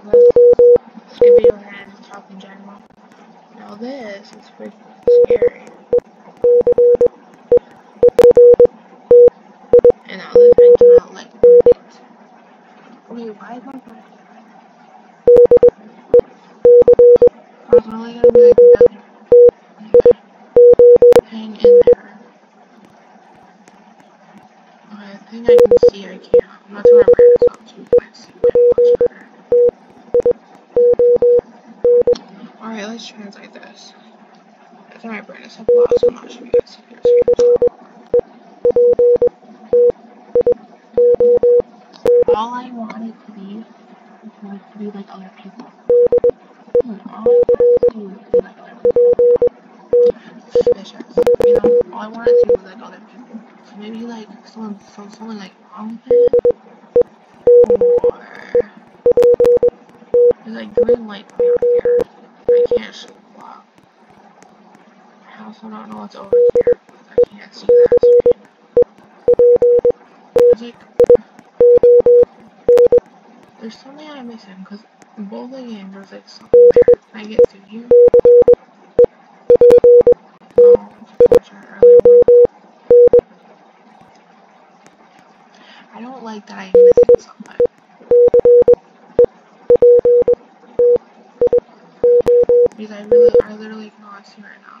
chocolate. Scooby-Doo and Talk in general. Now this is pretty scary. And now this I cannot like. Wait, why is my phone? I gonna be in there. Okay, I think I can see I can't. I'm not guys see your screen. All I want it to be like to be like other people. All I want it to do is be like other people. Vicious. You know, all I want it to do is like other people. So maybe like someone, so someone like wrong with it, or like green light right here. I can't also don't know what's over here because I can't see that screen. Like there's something I'm missing because in both the games there's like something there. Can I get through here? Earlier. I don't like that I'm missing something. Because I really, I literally cannot see right now.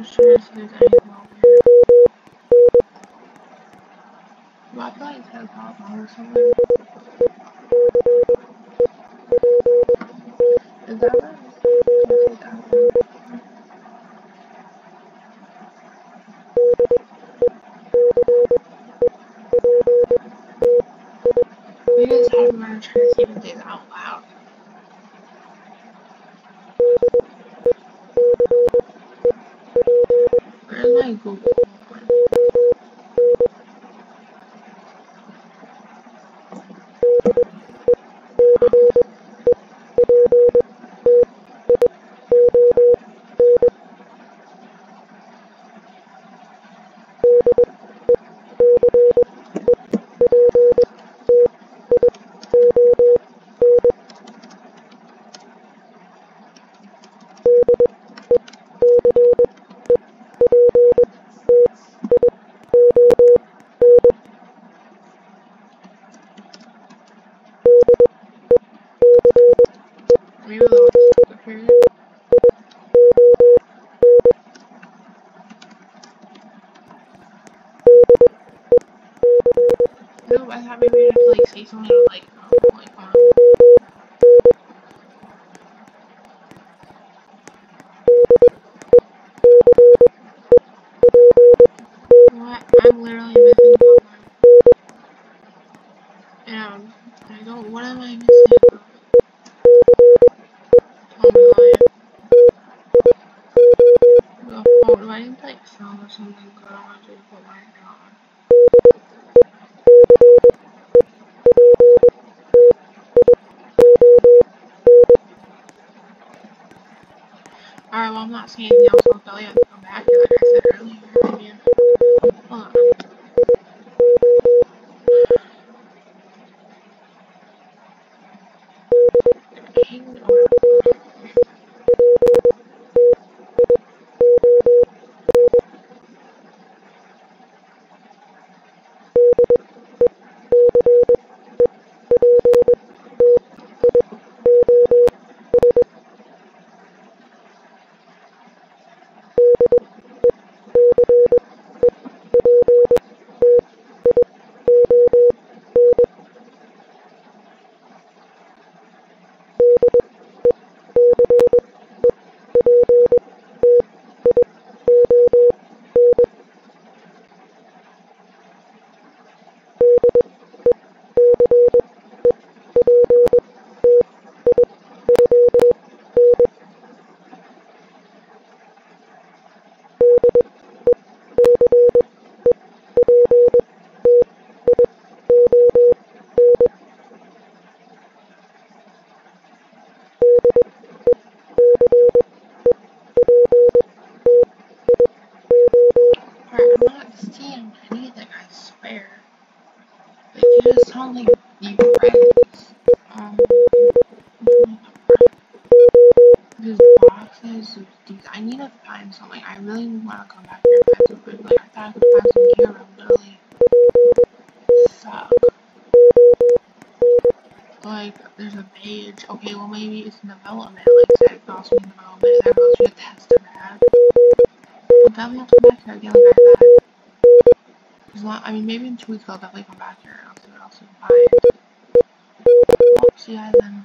I'm just trying to see if there's anything over here. Do I feel like it's gonna pop out or something? Is that one? Can't see that one. We just have to try to see Google one? The one. No, I thought maybe I'd have to like say something like, oh, like, um, what? I'm literally missing someone. And I don't, what am I missing? Tell me why. The or something? Put my. Alright, well I'm not seeing anything else, so I'll probably have to come back like I said earlier. it's not like me. Um, these boxes, these, I need to find something. I really want to come back here and find some. Like, I thought I could find some gear, but I'm really stuck. Like, there's a page. Okay, well, maybe it's in development. Like, that could also be in development. That could also be a test of that. I'll definitely come back here again, like I said. I mean, maybe in two weeks I'll definitely come back here. I'll guys then.